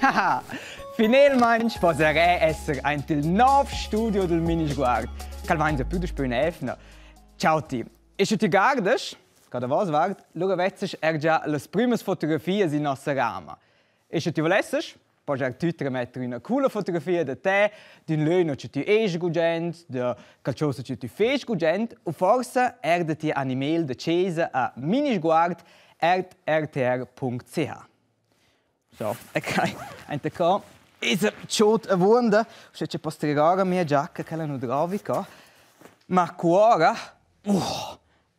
Haha, finalmente potrei essere anche il nuovo studio del Minisguard. Calvain più di spune efna. Ciao ti. E se ti guardas, cada vos vart, lura vezzes er già le prime fotografie in nostra rama. E se ti volesses, puoi er tutte mettere una coole fotografia di te, di un löno che tu eis gugent, di qualcosa che tu fes gugent, o forse er de ti an email de cese a minisguard.rtr.ch. So, ok, ente qua. Is a chot a wunda, se c'è postrigare mia giacca che la non trovi qua. Ma cuora, uh,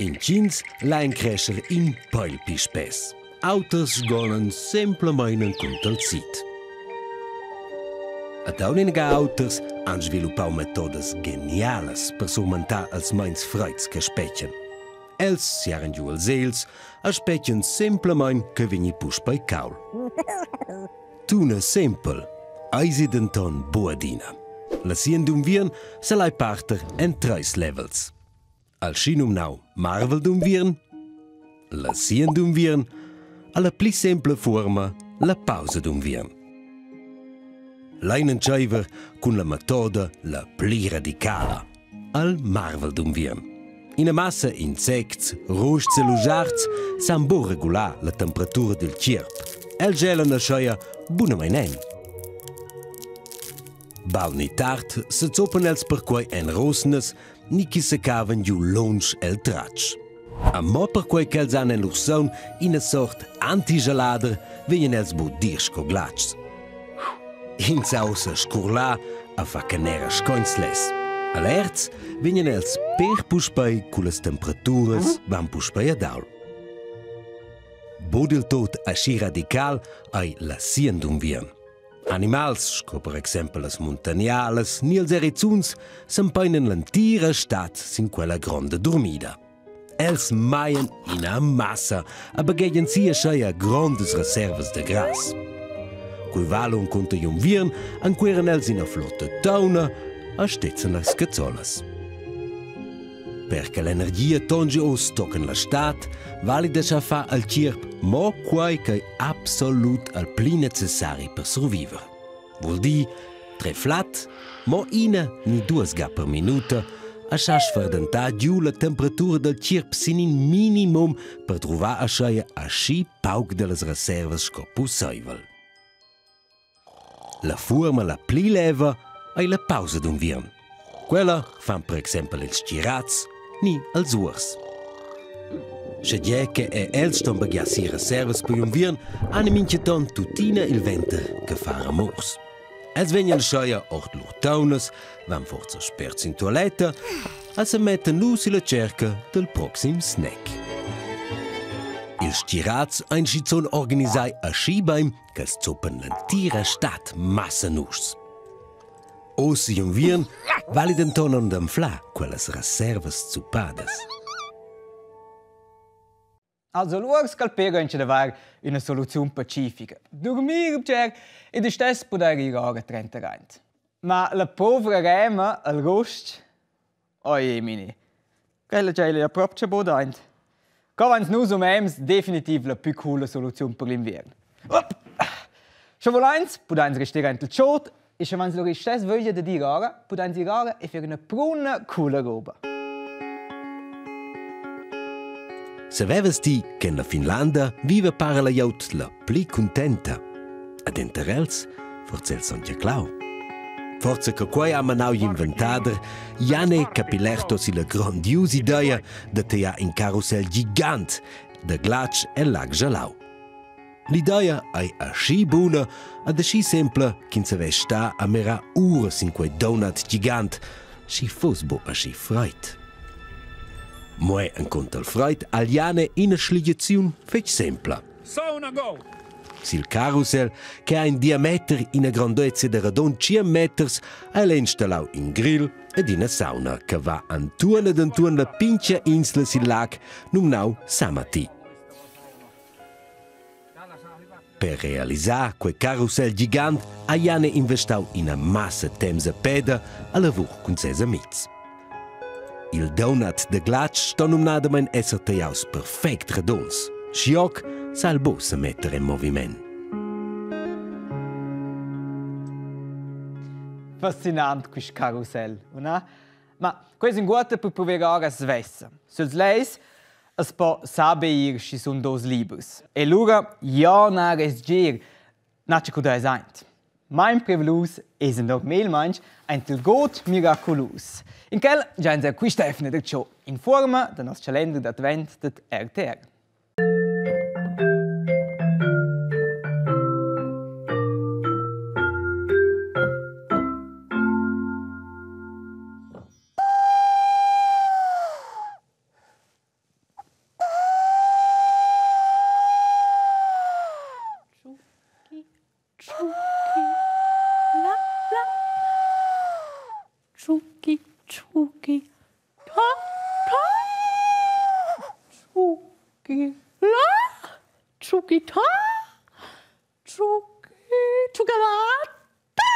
In lain crescer in peil pi spes. Autos golen semplemainen cun tal sit. A dauniga auters han sviluppau metodes geniales per surmontar als meins freits che spetchen. Els siaren giù als eels, a spetchen semplemain che vigni pus bei caul. Tuna sempel, eisi denton boadina. La sien dum viren se lai parter en treis levels. Al scinum nau Marvel dum viren, la sien dum viren, alla pli semple forma la pausa dum viren. Leinen Scheiver cun la metoda la pli radicala, al Marvel dum viren. Ina massa insects, ruscs e lujards san bo regular la temperatura del cirp. El gela na scheia buna mai nen. Bal ni tard se zopen els per quai en rosnes ni chi se caven giù longe el trach. A mo per quai che els han en l'urson in a sort antigelader venien els bo dirsco glats. In sausa scurla a fa canera scoinsles. Alerts venien els per puspei cu les temperaturas van puspei a daul. Bodil tot aschi radical ai la siendum vien. Animals, co per exemple las montagnales, ni els erizuns, s'empainen l'entira stat sin quella gronda dormida. Els maien ina massa, a begegnen si a grondes reserves de gras. Cui valon conta jum viren, anqueren els ina flotta tauna, a stetzen las cazzolas. Perché l'energia tonge os tocken la stat, valida sa fa al cirp mo quai che absolut al pli necessari per survivere. Vuol di tre flat, mo ina ni duas ga per minuta, a schasch verdentà giù la temperatura del cirp sin in minimum per trovar a scheia a sci pauk de las reservas sco possibel. La forma la pli leva ai la pausa d'un virn. Quella fan per exempel els girats ni els urs. Se che e els ston bagiassi reservas per un virn, hanno minceton tutina il venter che fa amors. Els venien scheia ort lur taunas, van forza sperts in toiletta, a se metten lus la cerca del proxim snack. Ils girats ein schizon organisai a Skibeim, kes zoppen l'antira stat massa nus. Ossi un virn validen tonon dem fla quelles reservas zupadas. Also l'urs calpega in da var una soluzione pacifica. Dormire cer e de stess poter irare trenta reint. Ma la povera rema al rost, oi mini, quella c'è la propria bodaint. Covans nus um ems definitiv la più coole soluzione per l'inverno. Se volens, podains restare il chot e se vans lo restess voglia de dirare, podains irare e fer una pruna coola roba. Saveves ti che la Finlanda vive para la jaut la pli contenta. Ad enterels, forse il son clau. Forse che quai ha manau inventader, Jane capilerto si la grandiosa idea de tea in carousel gigant de glac e lag gelau. L'idea ei asci bună, ad asci simplă, când se vei sta a mera ură sin quei donut gigant, și fost bo asci freit. Moe în contul freit, aliane in asligațiun feci simplă. Sauna go! Sil carusel, che ha un diameter in a grandezza de radon 5 metri, è l'installau in grill ed in a sauna che va antuona d'antuona la pincia insla sil lac, numnau Samati. Per realizar quei carrusel gigante, a investiu investau ina massa temps a peda a lavur cun ses amics. Il donut de glatsch sta numnadamein esser teiaus perfect redons. Scioc salbò se metter in moviment. Fascinant quis carrusel, una? Ma quais in guata per provare ora svessa. Suls leis, es po saber si sono dos libros. E lura, ja na res gir, na ce cuda es eint. Mein Privilus es ein noch mehlmanch ein tilgot miraculus. In quel già in questa efne del ciò in forma del nostro calendar d'advent det RTR. bowla, trwy gitar, trwy... trwy gyfata.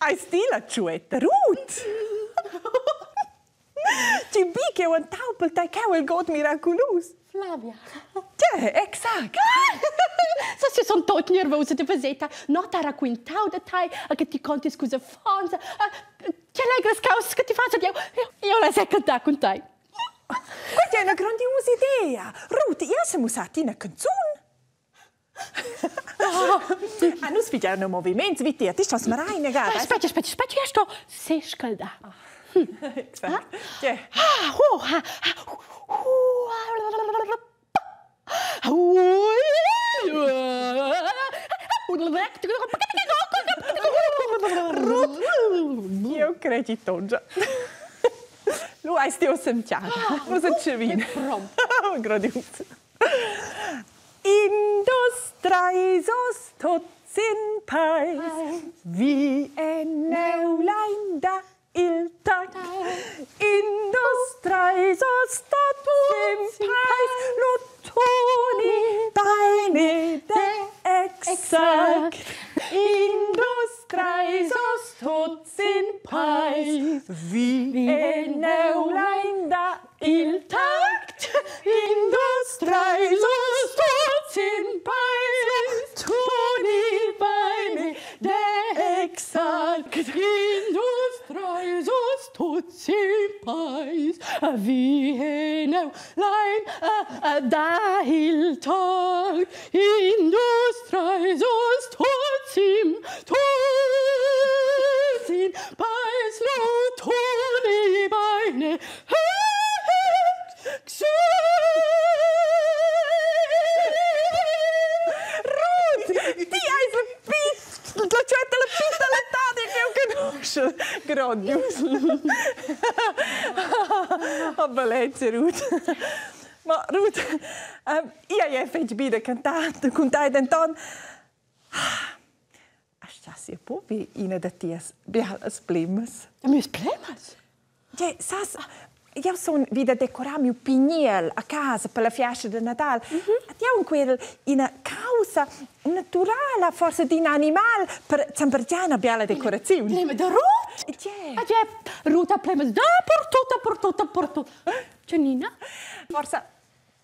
I still a trwy the root. Ti bic eu yn tabl da cewel god miraculous. Flavia. Te, exact. Sa se son tot nervosa de fazeta, not ara quintau de tai, a che ti conti scusa fonza, a che legras causas che ti faccia, io, io la sei cantà con. Questa è una grandiosa idea. Ruth, io siamo usati una canzone. Ah, nu spieghiamo un movimento, vedi, ti sto smarraina, gara. Aspetta, aspetta, aspetta, io sto se scalda. Ja. Ah, oh, ah, Io credo tongia. Luaj, still sem tja. Uzenčevine. Gradivce. In dos, drei, sos, tot, sin, pais. Vi en neulein da il tac. In dos, drei, sos, tot, sin, pais. Lutoni, deine, de exakt. In pais, wie en neulein da il takt. Industreisos tots in pais, toni beine de exact. Industreisos tots in pais, vieneu lein da il tag. Industreisos tots in tots in pais, Grodius. Abbaletze, Ruth. Ma Ruth, ehm, um, ia je fetch bi de cantat, de contai den ton. Ach, das ihr Pupi, ina de ties, bia as plemas. Mis plemas? Cioè, sas, io sono vida decorare mio pignel a casa per la fiascia di Natale. Mm -hmm. Diamo quella una causa naturale, forse di un animale, per San Bergiano abbia la decorazione. Ma da Roma? Ja. Ah, ja, ruta plemas da per tutta, per tutta, per tutta. Janina? Forse,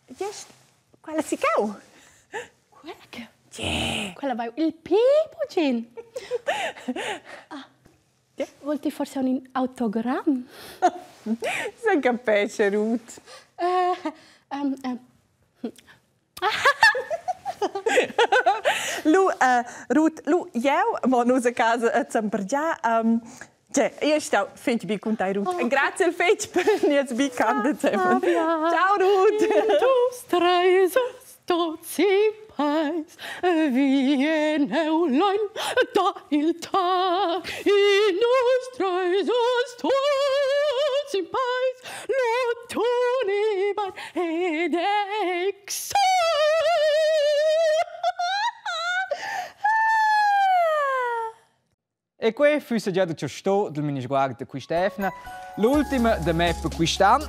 just, quella si cau. Quella che... Ja. Quella vai il pipo, Gin. Ah. Ja. Volti forse un autogram? Se capisce, Ruth. Uh, um, um. Lu, uh, Ruth, lu, io, ma nostra casa a zampergiare, um, Cioè, io stavo fece bi con te, Ruth. Oh. Grazie al fece per ne bi cante Ciao, Ruth. Du streise, du ziehst, wie ein Eulein, da il ta, in us streisus, du ziehst, lo tu neban, ed E qui fusse già già sto del minisguardo qui Stefana, l'ultima da me per quest'anno.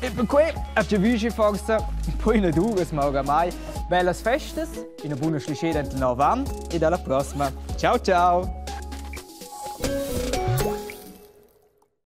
E per cui a ci vici forse poi ne ma oramai. Bellas festas, una buona schlicera del nuovo anno e alla prossima. Ciao ciao!